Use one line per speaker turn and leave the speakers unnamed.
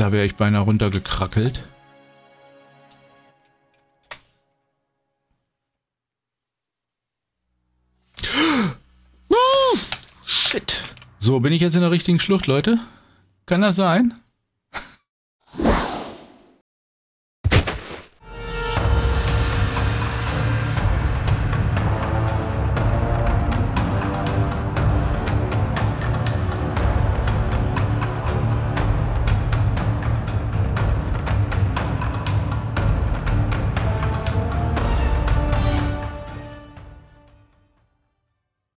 Da wäre ich beinahe runtergekrackelt. Shit. So, bin ich jetzt in der richtigen Schlucht, Leute? Kann das sein?